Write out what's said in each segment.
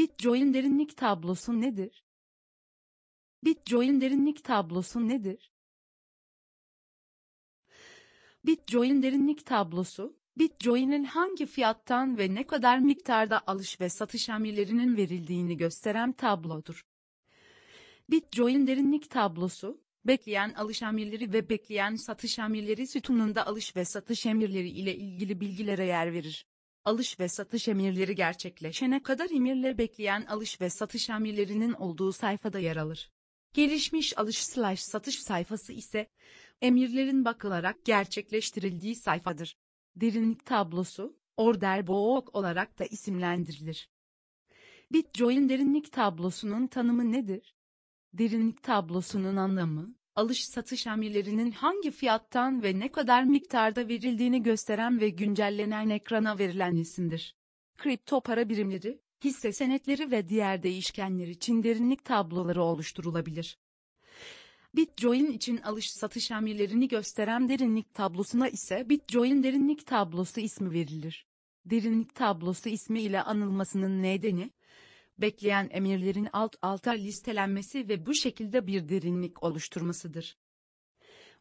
Bitjoin derinlik tablosu nedir? Bitjoin derinlik tablosu nedir? Bitjoin derinlik tablosu, Bitjoin'in hangi fiyattan ve ne kadar miktarda alış ve satış emirlerinin verildiğini gösteren tablodur. Bitjoin derinlik tablosu, bekleyen alış emirleri ve bekleyen satış emirleri sütununda alış ve satış emirleri ile ilgili bilgilere yer verir. Alış ve satış emirleri gerçekleşene kadar emirle bekleyen alış ve satış emirlerinin olduğu sayfada yer alır. Gelişmiş alış slash satış sayfası ise, emirlerin bakılarak gerçekleştirildiği sayfadır. Derinlik tablosu, order book olarak da isimlendirilir. Bitjoin derinlik tablosunun tanımı nedir? Derinlik tablosunun anlamı, alış-satış emirlerinin hangi fiyattan ve ne kadar miktarda verildiğini gösteren ve güncellenen ekrana verilen isimdir. Kripto para birimleri, hisse senetleri ve diğer değişkenler için derinlik tabloları oluşturulabilir. Bitjoin için alış-satış emirlerini gösteren derinlik tablosuna ise Bitjoin derinlik tablosu ismi verilir. Derinlik tablosu ismi ile anılmasının nedeni, bekleyen emirlerin alt alta listelenmesi ve bu şekilde bir derinlik oluşturmasıdır.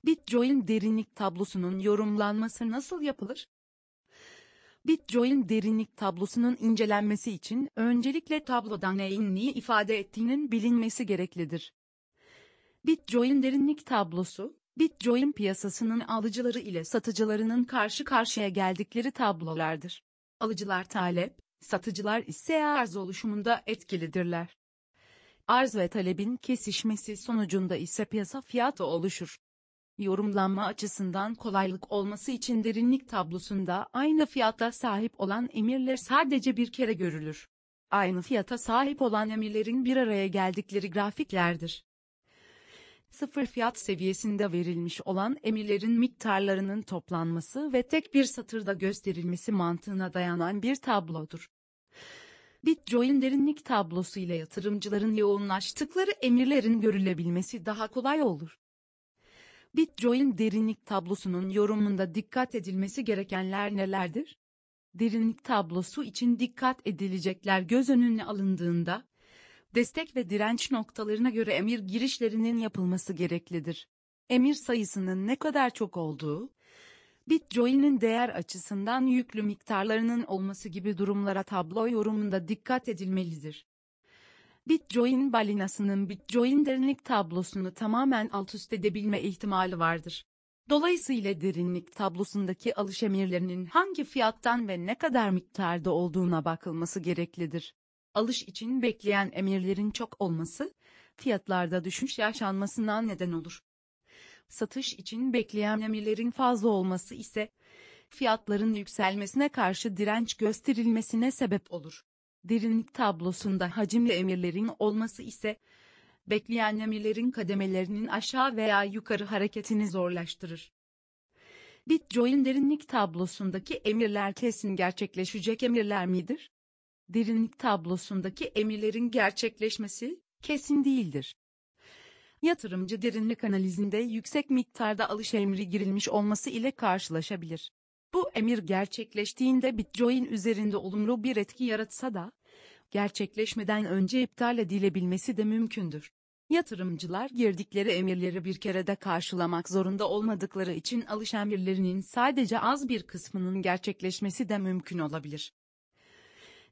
Bitjoin derinlik tablosunun yorumlanması nasıl yapılır? Bitjoin derinlik tablosunun incelenmesi için öncelikle tablodan neyin neyi ifade ettiğinin bilinmesi gereklidir. Bitjoin derinlik tablosu, Bitjoin piyasasının alıcıları ile satıcılarının karşı karşıya geldikleri tablolardır. Alıcılar talep, satıcılar ise arz oluşumunda etkilidirler. Arz ve talebin kesişmesi sonucunda ise piyasa fiyatı oluşur. Yorumlanma açısından kolaylık olması için derinlik tablosunda aynı fiyata sahip olan emirler sadece bir kere görülür. Aynı fiyata sahip olan emirlerin bir araya geldikleri grafiklerdir. Sıfır fiyat seviyesinde verilmiş olan emirlerin miktarlarının toplanması ve tek bir satırda gösterilmesi mantığına dayanan bir tablodur. Bitjoin derinlik tablosu ile yatırımcıların yoğunlaştıkları emirlerin görülebilmesi daha kolay olur. Bitjoin derinlik tablosunun yorumunda dikkat edilmesi gerekenler nelerdir? Derinlik tablosu için dikkat edilecekler göz önüne alındığında, destek ve direnç noktalarına göre emir girişlerinin yapılması gereklidir. Emir sayısının ne kadar çok olduğu, Bitjoin'in değer açısından yüklü miktarlarının olması gibi durumlara tablo yorumunda dikkat edilmelidir. Bitjoin balinasının Bitjoin derinlik tablosunu tamamen alt üst edebilme ihtimali vardır. Dolayısıyla derinlik tablosundaki alış emirlerinin hangi fiyattan ve ne kadar miktarda olduğuna bakılması gereklidir. Alış için bekleyen emirlerin çok olması, fiyatlarda düşüş yaşanmasına neden olur. Satış için bekleyen emirlerin fazla olması ise, fiyatların yükselmesine karşı direnç gösterilmesine sebep olur. Derinlik tablosunda hacimli emirlerin olması ise, bekleyen emirlerin kademelerinin aşağı veya yukarı hareketini zorlaştırır. Bitjoin derinlik tablosundaki emirler kesin gerçekleşecek emirler midir? Derinlik tablosundaki emirlerin gerçekleşmesi, kesin değildir. Yatırımcı derinlik analizinde yüksek miktarda alış emri girilmiş olması ile karşılaşabilir. Bu emir gerçekleştiğinde Bitcoin üzerinde olumlu bir etki yaratsa da, gerçekleşmeden önce iptal edilebilmesi de mümkündür. Yatırımcılar girdikleri emirleri bir kerede karşılamak zorunda olmadıkları için alış emirlerinin sadece az bir kısmının gerçekleşmesi de mümkün olabilir.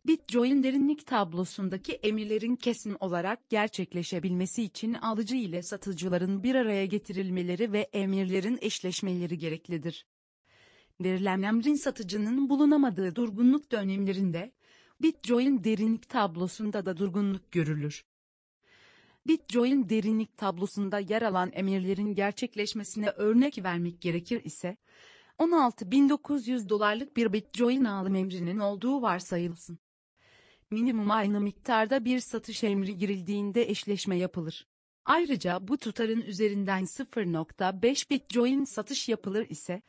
Bitcoin derinlik tablosundaki emirlerin kesin olarak gerçekleşebilmesi için alıcı ile satıcıların bir araya getirilmeleri ve emirlerin eşleşmeleri gereklidir. Verilen emrin satıcının bulunamadığı durgunluk dönemlerinde, Bitcoin derinlik tablosunda da durgunluk görülür. Bitcoin derinlik tablosunda yer alan emirlerin gerçekleşmesine örnek vermek gerekir ise, 16.900 dolarlık bir Bitcoin alım emrinin olduğu varsayılsın minimum aynı miktarda bir satış emri girildiğinde eşleşme yapılır. Ayrıca bu tutarın üzerinden 0.5 Bitcoin satış yapılır ise,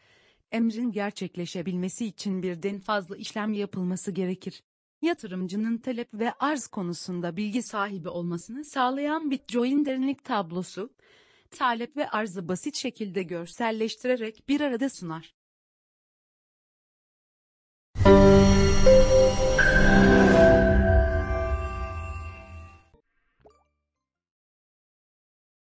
emrin gerçekleşebilmesi için birden fazla işlem yapılması gerekir. Yatırımcının talep ve arz konusunda bilgi sahibi olmasını sağlayan Bitcoin derinlik tablosu, talep ve arzı basit şekilde görselleştirerek bir arada sunar.